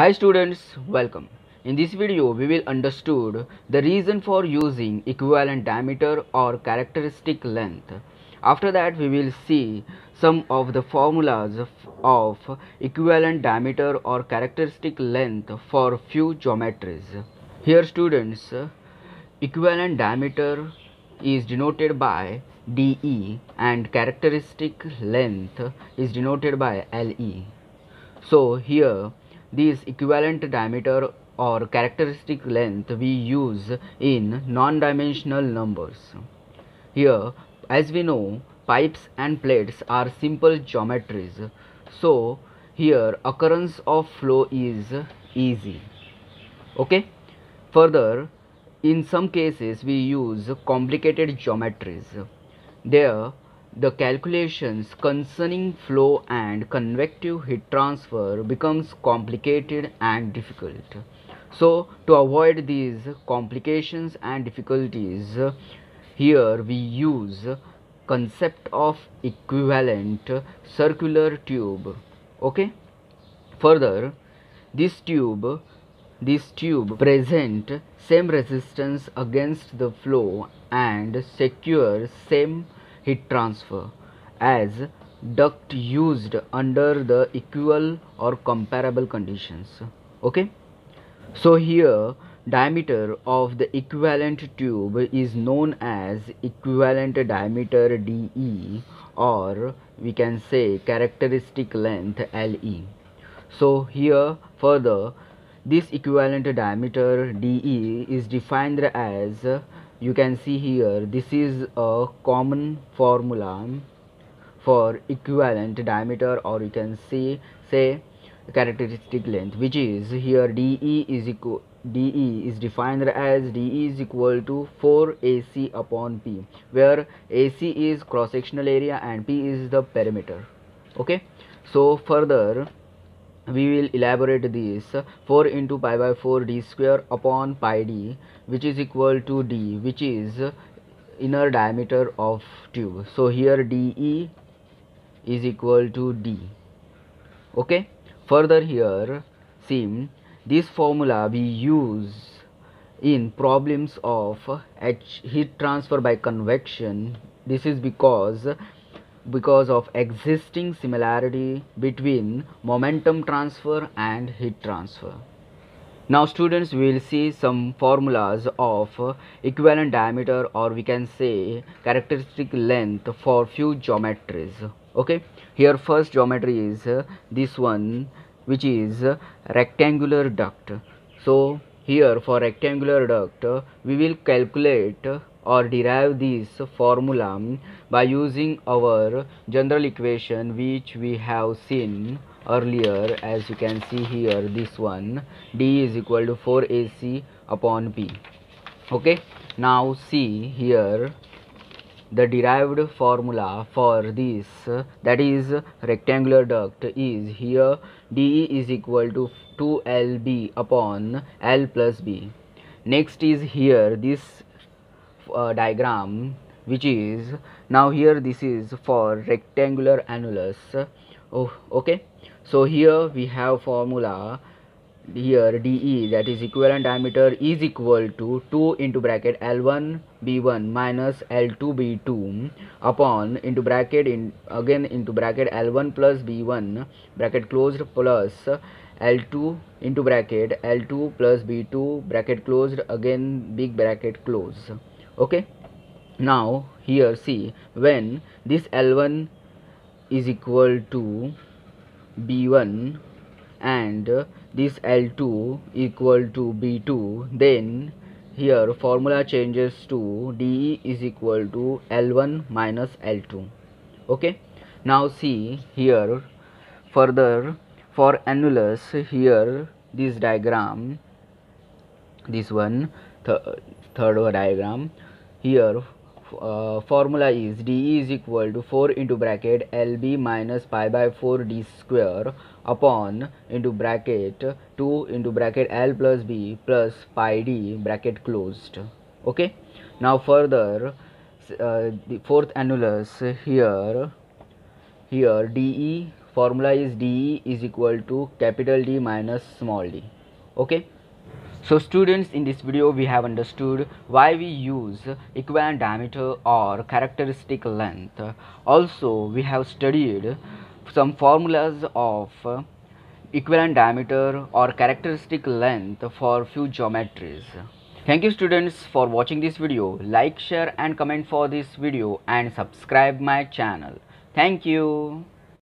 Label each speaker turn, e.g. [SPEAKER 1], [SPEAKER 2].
[SPEAKER 1] Hi students, welcome. In this video we will understood the reason for using equivalent diameter or characteristic length. After that we will see some of the formulas of equivalent diameter or characteristic length for few geometries. Here students, equivalent diameter is denoted by DE and characteristic length is denoted by LE. So here this equivalent diameter or characteristic length we use in non-dimensional numbers. Here as we know pipes and plates are simple geometries. So here occurrence of flow is easy. Okay? Further in some cases we use complicated geometries. There the calculations concerning flow and convective heat transfer becomes complicated and difficult. So to avoid these complications and difficulties here we use concept of equivalent circular tube. Okay? Further this tube this tube present same resistance against the flow and secure same heat transfer as duct used under the equal or comparable conditions. Okay? So here diameter of the equivalent tube is known as equivalent diameter DE or we can say characteristic length LE so here further this equivalent diameter DE is defined as you can see here this is a common formula for equivalent diameter or you can see say characteristic length which is here DE is equal DE is defined as DE is equal to 4 AC upon P where AC is cross sectional area and P is the perimeter. Okay? So further we will elaborate this. 4 into pi by 4 d square upon pi d which is equal to d which is inner diameter of tube. So here de is equal to d. Okay? Further here see this formula we use in problems of heat transfer by convection. This is because because of existing similarity between momentum transfer and heat transfer. Now students will see some formulas of equivalent diameter or we can say characteristic length for few geometries. Okay? Here first geometry is this one which is rectangular duct. So here for rectangular duct we will calculate or derive this formula by using our general equation which we have seen earlier. As you can see here this one d is equal to 4ac upon p. Okay? Now see here the derived formula for this that is rectangular duct is here. De is equal to 2lb upon l plus b. Next is here this uh, diagram which is now here this is for rectangular annulus. Oh okay. So here we have formula here DE that is equivalent diameter is equal to 2 into bracket L1 B1 minus L2 B2 upon into bracket in again into bracket L1 plus B1 bracket closed plus L2 into bracket L2 plus B2 bracket closed again big bracket close okay? Now here see when this L1 is equal to B1 and this L2 equal to B2 then here formula changes to DE is equal to L1 minus L2 okay? Now see here further for annulus here this diagram this one th third diagram here uh, formula is d is equal to 4 into bracket lb minus pi by 4 d square upon into bracket 2 into bracket l plus b plus pi d bracket closed. Okay? Now further uh, the fourth annulus here here de formula is dE is equal to capital D minus small d. Okay so students in this video we have understood why we use equivalent diameter or characteristic length. Also we have studied some formulas of equivalent diameter or characteristic length for few geometries. Thank you students for watching this video. Like share and comment for this video and subscribe my channel. Thank you